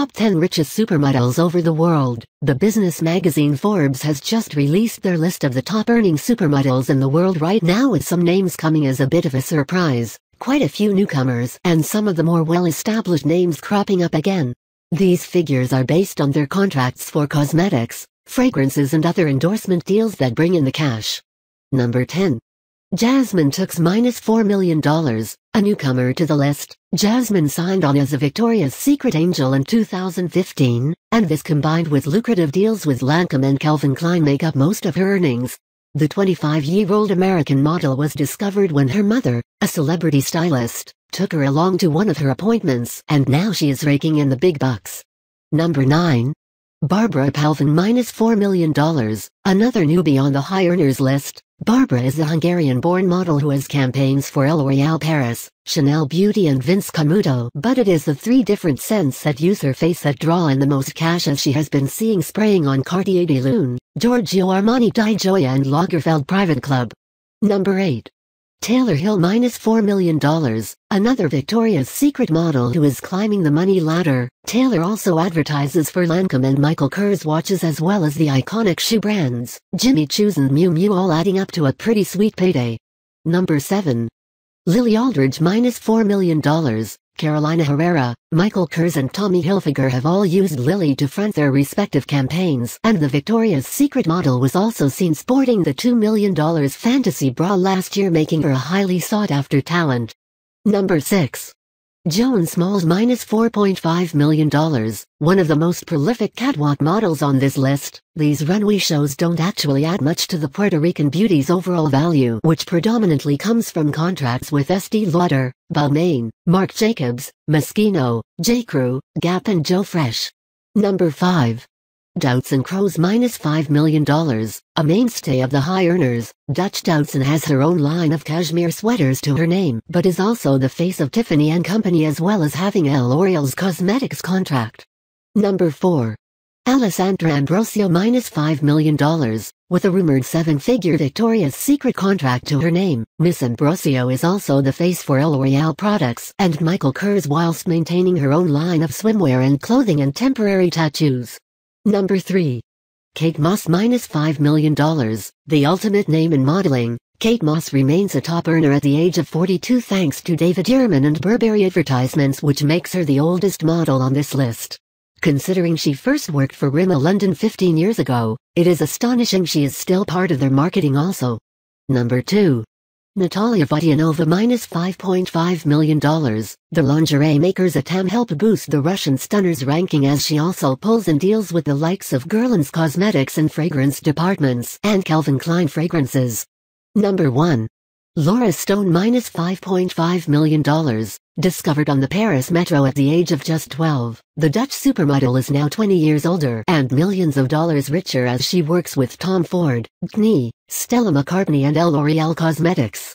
Top 10 Richest Supermodels Over the World. The business magazine Forbes has just released their list of the top earning supermodels in the world right now with some names coming as a bit of a surprise, quite a few newcomers, and some of the more well-established names cropping up again. These figures are based on their contracts for cosmetics, fragrances and other endorsement deals that bring in the cash. Number 10. Jasmine Tookes minus $4 million, a newcomer to the list. Jasmine signed on as a Victoria's Secret angel in 2015, and this combined with lucrative deals with Lancome and Calvin Klein make up most of her earnings. The 25-year-old American model was discovered when her mother, a celebrity stylist, took her along to one of her appointments and now she is raking in the big bucks. Number 9. Barbara Palvin minus $4 million, another newbie on the high earners list. Barbara is a Hungarian-born model who has campaigns for L'Oréal Paris, Chanel Beauty and Vince Camuto. But it is the three different scents that use her face that draw in the most cash as she has been seeing spraying on Cartier de Lune, Giorgio Armani Di Gioia and Lagerfeld Private Club. Number 8. Taylor Hill minus $4 million, another Victoria's Secret model who is climbing the money ladder. Taylor also advertises for Lancome and Michael Kors watches as well as the iconic shoe brands, Jimmy Choos and Miu Miu all adding up to a pretty sweet payday. Number 7. Lily Aldridge minus $4 million, Carolina Herrera, Michael Kors and Tommy Hilfiger have all used Lily to front their respective campaigns, and the Victoria's Secret model was also seen sporting the $2 million fantasy bra last year making her a highly sought-after talent. Number 6. Joan Smalls minus $4.5 million, one of the most prolific catwalk models on this list. These runway shows don't actually add much to the Puerto Rican beauty's overall value, which predominantly comes from contracts with Estee Lauder, Balmain, Marc Jacobs, Moschino, J.Crew, Gap and Joe Fresh. Number 5. Doutzen Kroes minus $5 million, a mainstay of the high earners, Dutch Doutzen has her own line of cashmere sweaters to her name but is also the face of Tiffany & Company as well as having a L'Oreal's cosmetics contract. Number 4. Alessandra Ambrosio minus $5 million, with a rumored seven-figure Victoria's Secret contract to her name. Miss Ambrosio is also the face for L'Oreal products and Michael Kors whilst maintaining her own line of swimwear and clothing and temporary tattoos. Number 3. Kate Moss minus $5 million, the ultimate name in modeling. Kate Moss remains a top earner at the age of 42 thanks to David Yurman and Burberry advertisements which makes her the oldest model on this list. Considering she first worked for Rimmel London 15 years ago, it is astonishing she is still part of their marketing also. Number 2. Natalia Vodianova minus $5.5 million. The lingerie makers Etam helped boost the Russian stunner's ranking as she also pulls and deals with the likes of Guerlain's cosmetics and fragrance departments and Calvin Klein fragrances. Number 1. Lara Stone minus $5.5 million. Discovered on the Paris metro at the age of just 12, the Dutch supermodel is now 20 years older and millions of dollars richer as she works with Tom Ford, GNI, Stella McCartney and L'Oreal Cosmetics.